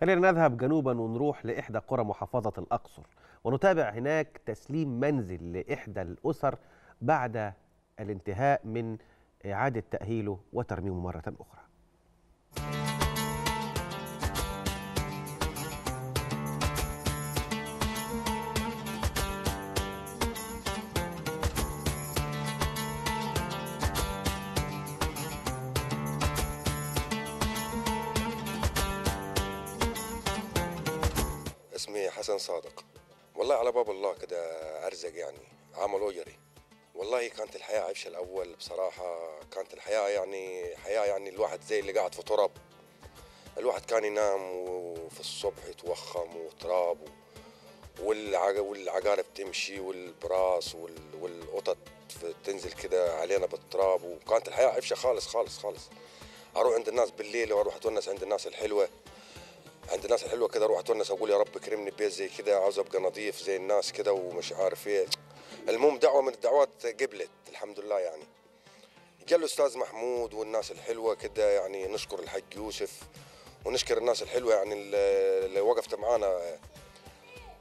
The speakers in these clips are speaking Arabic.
خلينا نذهب جنوبا ونروح لإحدى قرى محافظة الأقصر ونتابع هناك تسليم منزل لإحدى الأسر بعد الانتهاء من إعادة تأهيله وترميمه مرة أخرى. حسن صادق. والله على باب الله كده أرزق يعني عمل وجري والله كانت الحياة عيشه الأول بصراحة كانت الحياة يعني حياة يعني الواحد زي اللي قاعد في تراب. الواحد كان ينام وفي الصبح يتوخم وتراب والعقارب تمشي والبراس وال- والقطط تنزل كده علينا بالتراب وكانت الحياة عفشه خالص خالص خالص. أروح عند الناس بالليل وأروح أتونس عند الناس الحلوة. عند الناس الحلوه كده أروح أتونس أقول يا رب كرمني ببيت زي كده عاوز ابقى نظيف زي الناس كده ومش عارف إيه. المهم دعوة من الدعوات قبلت الحمد لله يعني. جاء الأستاذ محمود والناس الحلوة كده يعني نشكر الحاج يوسف ونشكر الناس الحلوة يعني اللي وقفت معانا.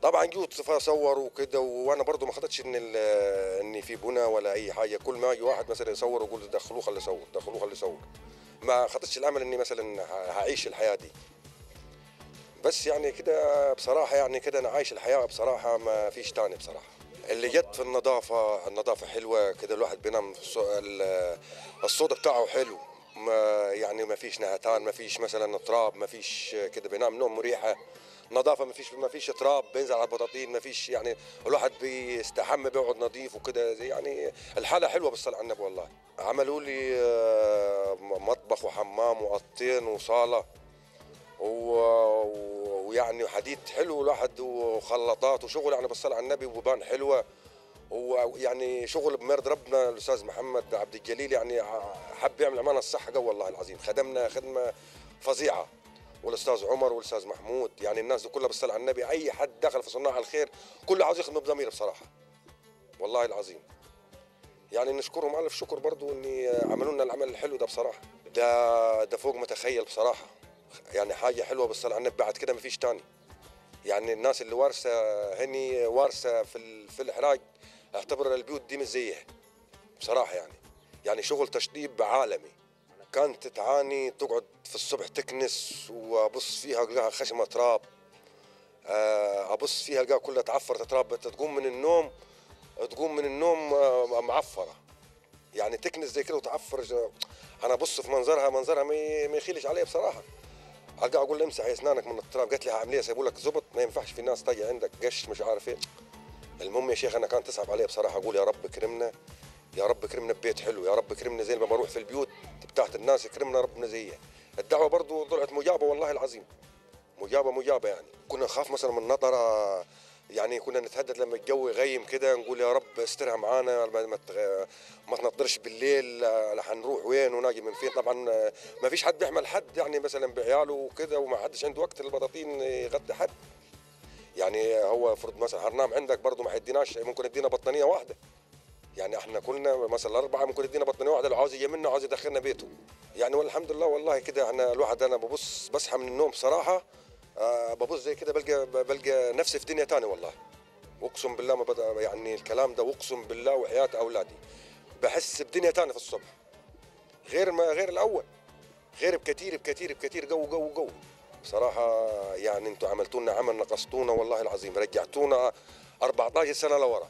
طبعا جيت اصور وكده وأنا برضو ما خدتش إن اني في بنى ولا أي حاجة. كل ما يجي واحد مثلا يصور ويقول دخلوه خليه يصور دخلوه خليه يصور. ما خدتش الأمل إني مثلا هعيش الحياة دي. بس يعني كده بصراحة يعني كده أنا عايش الحياة بصراحة ما فيش تاني بصراحة. اللي جت في النظافة النظافة حلوة كده الواحد بينام الصوت بتاعه حلو. ما يعني ما فيش نهتان ما فيش مثلا تراب ما فيش كده بينام نوم مريحة نظافة ما فيش ما فيش تراب بينزل على البطاطين ما فيش يعني الواحد بيستحمى بيقعد نظيف وكده يعني الحالة حلوة بالصلاة على النبي والله. عملوا لي آه، مطبخ وحمام وأوضتين وصالة. و- و- ويعني حديد حلو الواحد وخلاطات وشغل يعني بالصلاة على النبي وبان حلوة. ويعني شغل بمرض ربنا الأستاذ محمد عبد الجليل يعني حب يعمل أمانة الصح جو والله العظيم. خدمنا خدمة فظيعة. والأستاذ عمر والأستاذ محمود يعني الناس دي كلها بالصلاة على النبي أي حد دخل في صناع الخير كله عاوز يخدم بضمير بصراحة. والله العظيم. يعني نشكرهم ألف شكر برضو إني عملوا لنا العمل الحلو ده بصراحة. ده ده فوق ما تخيل بصراحة. يعني حاجة حلوة بالصلاه على النبي بعد كده ما فيش تاني. يعني الناس اللي وارثة هني وارثة في في الاحراج أعتبر البيوت دي مش زيها بصراحة يعني. يعني شغل تشطيب عالمي. كانت تعاني تقعد في الصبح تكنس وأبص فيها القاها خشمة تراب. آه، أبص فيها القاها كلها تعفرت تراب. تقوم من النوم تقوم من النوم آه، معفرة. يعني تكنس زي كده وتعفر. أنا أبص في منظرها منظرها ما يخيلش علي بصراحة. ارجع أقول امسح أسنانك من التراب. قالت لي عملية سيبوا لك زبط. ما ينفعش في ناس تجي عندك. قش مش عارف إيه. المهم يا شيخ أنا كانت تصعب علي بصراحة. أقول يا رب كرمنا يا رب كرمنا ببيت حلو. يا رب كرمنا زي ما بروح في البيوت. بتاعت الناس يكرمنا ربنا زيها. الدعوة برضو طلعت مجابة والله العظيم. مجابة مجابة يعني. كنا نخاف مثلا من نطره يعني كنا نتهدد لما الجو يغيم كده نقول يا رب استرها معانا ما ما تنطرش بالليل حنروح وين وناجي من فين. طبعا آه، ما فيش حد بيحمل حد يعني مثلا بعياله وكده وما حدش عنده وقت البطاطين يغطي حد. يعني هو فرض مثلا هننام عندك برضه ما حيديناش ممكن يدينا بطانية واحدة. يعني إحنا كلنا مثلا اربعه ممكن يدينا بطانية واحدة لو عاوز يجي منا عاوز يدخلنا بيته. يعني والحمد لله والله كده إحنا الواحد أنا ببص بصحى من النوم بصراحة ببص زي كده بلقى بلقى نفسي في دنيا تانية والله. أقسم بالله ما بدا يعني الكلام ده واقسم بالله وحياة أولادي. بحس بدنيا تانية في الصبح. غير ما غير الأول. غير بكثير بكثير بكثير جو جو جو بصراحة يعني أنتم عملتوا لنا عمل نقصتونا والله العظيم رجعتونا 14 سنة لورا.